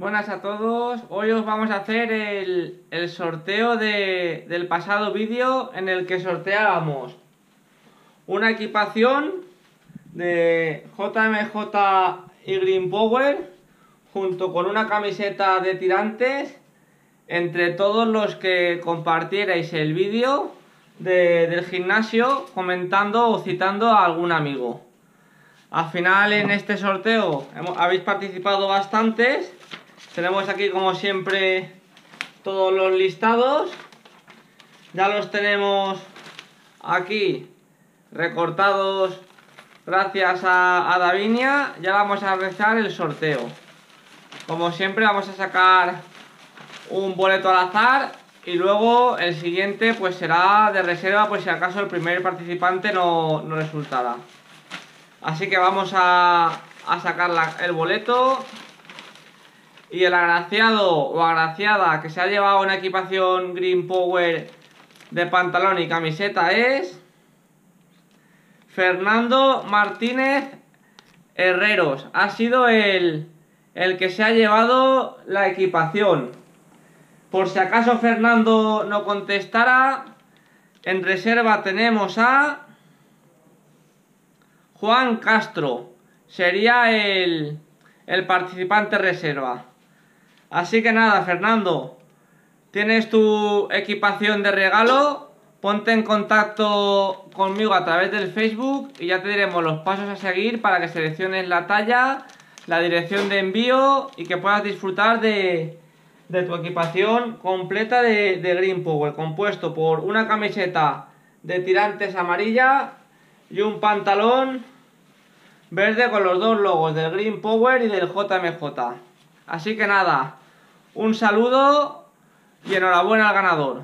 Buenas a todos, hoy os vamos a hacer el, el sorteo de, del pasado vídeo en el que sorteábamos una equipación de JMJ y Green Power junto con una camiseta de tirantes entre todos los que compartierais el vídeo de, del gimnasio comentando o citando a algún amigo. Al final en este sorteo habéis participado bastantes. Tenemos aquí como siempre todos los listados. Ya los tenemos aquí recortados gracias a, Davinia. Ya vamos a realizar el sorteo. Como siempre vamos a sacar un boleto al azar y luego el siguiente pues será de reserva pues si acaso el primer participante no, no resultara. Así que vamos a, a sacar la, el boleto. Y el agraciado o agraciada que se ha llevado una equipación Green Power de pantalón y camiseta es... Fernando Martínez Herreros. Ha sido el, el que se ha llevado la equipación. Por si acaso Fernando no contestara, en reserva tenemos a Juan Castro. Sería el, el participante reserva. Así que nada, Fernando. Tienes tu equipación de regalo. Ponte en contacto conmigo a través del Facebook y ya te diremos los pasos a seguir para que selecciones la talla, la dirección de envío y que puedas disfrutar de, tu equipación completa de, Green Power, compuesto por una camiseta de tirantes amarilla y un pantalón verde con los dos logos del Green Power y del JMJ. Así que nada, un saludo y enhorabuena al ganador.